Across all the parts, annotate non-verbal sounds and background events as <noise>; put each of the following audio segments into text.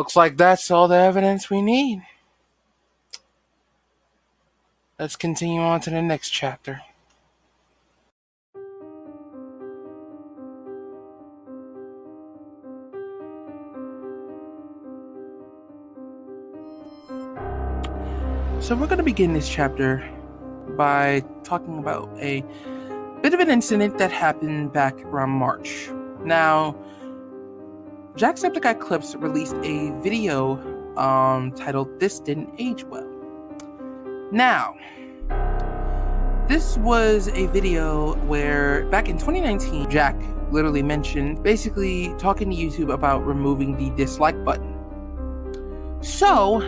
Looks like that's all the evidence we need. Let's continue on to the next chapter. So, we're going to begin this chapter by talking about a bit of an incident that happened back around March. Now, Jacksepticeye Clips released a video um, titled This Didn't Age Well. Now, this was a video where back in 2019, Jack literally mentioned basically talking to YouTube about removing the dislike button. So,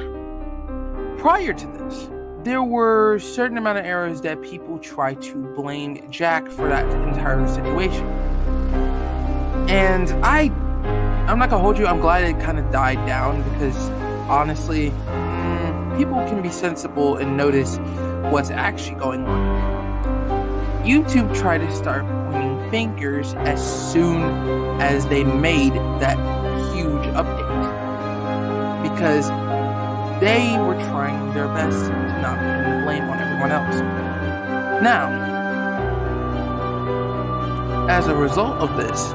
prior to this, there were certain amount of errors that people try to blame Jack for that entire situation. And I I'm not gonna hold you, I'm glad it kind of died down because honestly, mm, people can be sensible and notice what's actually going on. YouTube tried to start pointing fingers as soon as they made that huge update. Because they were trying their best to not pin blame on everyone else. Now, as a result of this,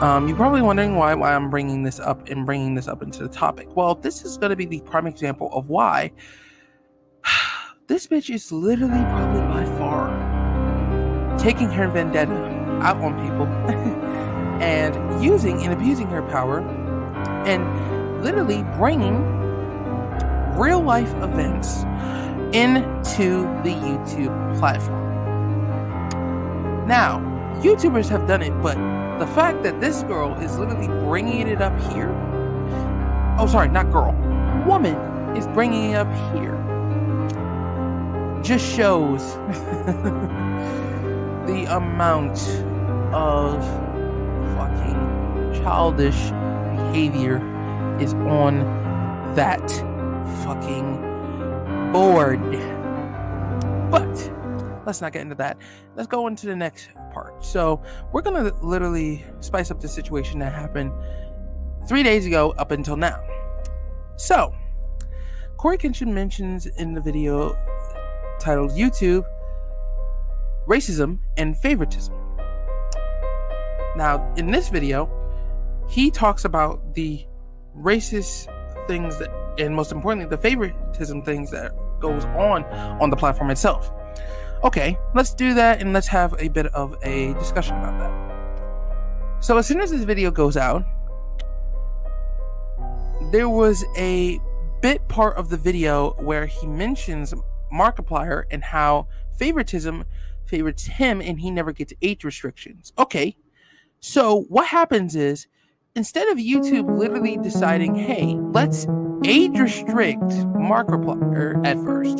um, you're probably wondering why, why I'm bringing this up and bringing this up into the topic. Well, this is going to be the prime example of why <sighs> this bitch is literally probably by far taking her vendetta out on people <laughs> and using and abusing her power and literally bringing real life events into the YouTube platform. Now, YouTubers have done it, but the fact that this girl is literally bringing it up here. Oh, sorry, not girl. Woman is bringing it up here. Just shows <laughs> the amount of fucking childish behavior is on that fucking board. But let's not get into that. Let's go into the next part. So, we're to literally spice up the situation that happened three days ago up until now. So, Cory Kenshin mentions in the video titled YouTube Racism and Favoritism. Now, in this video, he talks about the racist things that and most importantly, the favoritism things that goes on on the platform itself. Okay, let's do that and let's have a bit of a discussion about that. So, as soon as this video goes out, there was a bit part of the video where he mentions Markiplier and how favoritism favorites him and he never gets age restrictions. Okay, so what happens is instead of YouTube literally deciding, hey, let's age restrict Markiplier at first,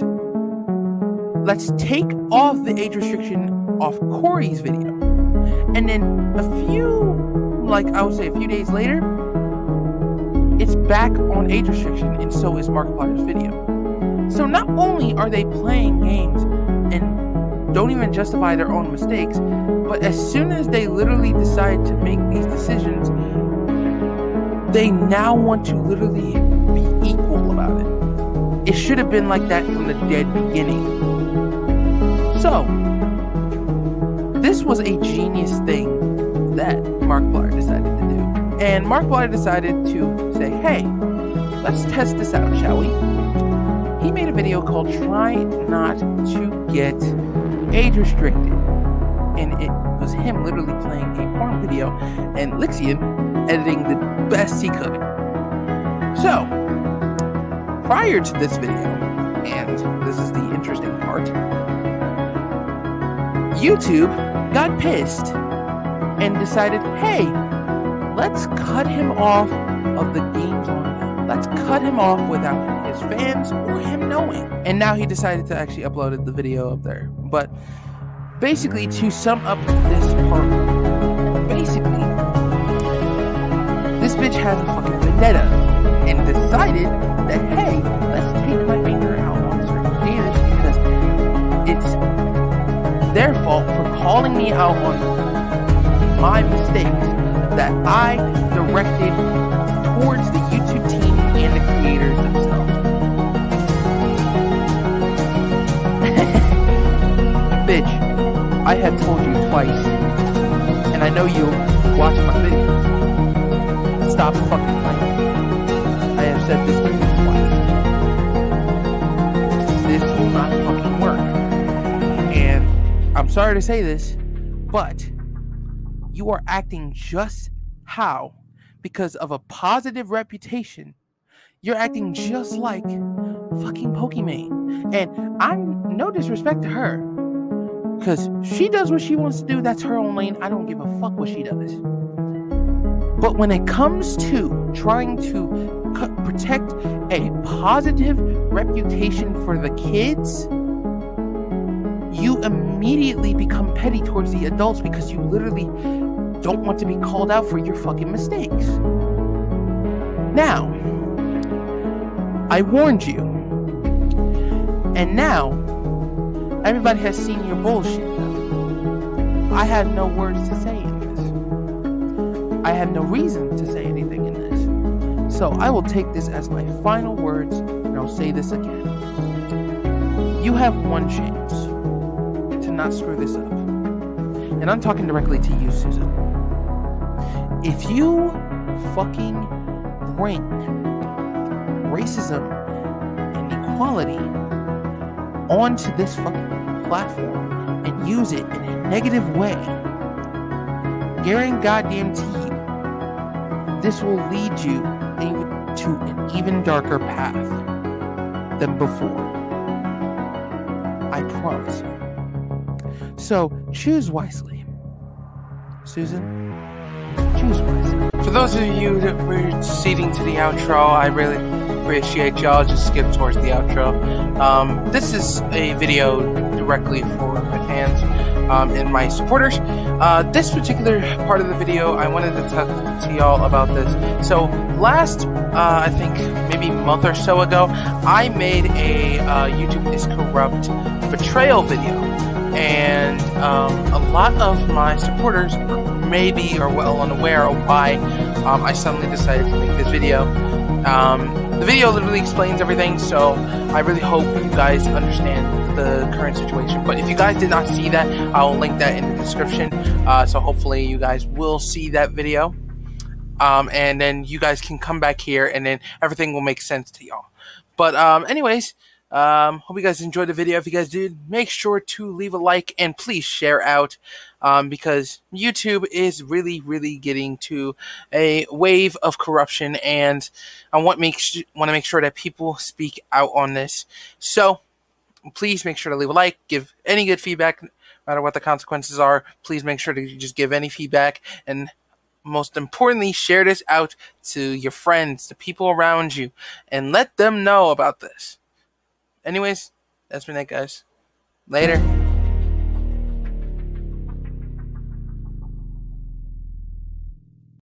let's take off the age restriction off Cory's video. And then a few, like I would say a few days later, it's back on age restriction, and so is Markiplier's video. So not only are they playing games and don't even justify their own mistakes, but as soon as they literally decide to make these decisions, they now want to literally be equal about it. It should have been like that from the dead beginning. So, this was a genius thing that Mark Markiplier decided to do. And Mark Markiplier decided to say, hey, let's test this out, shall we? He made a video called Try Not to Get Age Restricted. And it was him literally playing a porn video and Lixian editing the best he could. So, prior to this video, and this is the interesting part, YouTube got pissed and decided, hey, let's cut him off of the games on him. Let's cut him off without his fans or him knowing. And now he decided to actually upload the video up there. But basically, to sum up this part, basically, this bitch has a fucking vendetta and decided that, hey, let's take my their fault for calling me out on my mistakes that I directed towards the YouTube team and the creators themselves. <laughs> Bitch, I had told you twice, and I know you watch my videos. Stop fucking playing. I have said this I'm sorry to say this, but you are acting just how, because of a positive reputation, you're acting just like fucking Pokimane. And I'm no disrespect to her. Because she does what she wants to do. That's her own lane. I don't give a fuck what she does. But when it comes to trying to protect a positive reputation for the kids, immediately become petty towards the adults because you literally don't want to be called out for your fucking mistakes. Now, I warned you. And now, everybody has seen your bullshit. I have no words to say in this. I have no reason to say anything in this. So I will take this as my final words, and I'll say this again. You have one chance not screw this up. And I'm talking directly to you, Susan. If you fucking bring racism and equality onto this fucking platform and use it in a negative way, guarantee goddamn to you, this will lead you to an even darker path than before. I promise you. So choose wisely. Susan? Choose wisely. For those of you that were proceeding to the outro, I really appreciate y'all. Just skip towards the outro. Um, this is a video directly for my fans um, and my supporters. Uh, this particular part of the video, I wanted to talk to y'all about this. So last, uh, I think maybe month or so ago, I made a uh, YouTube is corrupt betrayal video, and um, a lot of my supporters maybe are well unaware of why um, I suddenly decided to make this video. Um, the video literally explains everything, so I really hope you guys understand the current situation. But if you guys did not see that, I will link that in the description. Uh, so hopefully you guys will see that video. Um, and then you guys can come back here and then everything will make sense to y'all. But um, anyways, um, hope you guys enjoyed the video. If you guys did, make sure to leave a like and please share out um, because YouTube is really, really getting to a wave of corruption, and I want make want to make sure that people speak out on this. So please make sure to leave a like, give any good feedback, no matter what the consequences are. Please make sure to just give any feedback and most importantly, share this out to your friends, the people around you, and let them know about this. Anyways, that's been it, guys. Later.